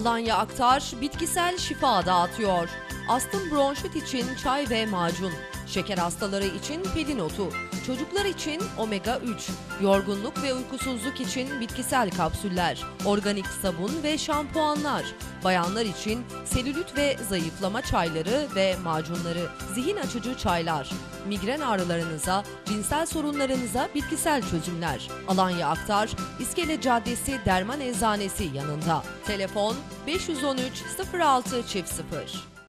Alanya Aktar bitkisel şifa dağıtıyor. Astım bronşit için çay ve macun. Şeker hastaları için pelin otu. Çocuklar için omega 3. Yorgunluk ve uykusuzluk için bitkisel kapsüller. Organik sabun ve şampuanlar. Bayanlar için selülit ve zayıflama çayları ve macunları. Zihin açıcı çaylar. Migren ağrılarınıza, cinsel sorunlarınıza bitkisel çözümler. Alanya Aktar, İskele Caddesi Derman Eczanesi yanında. Telefon 513 06 00.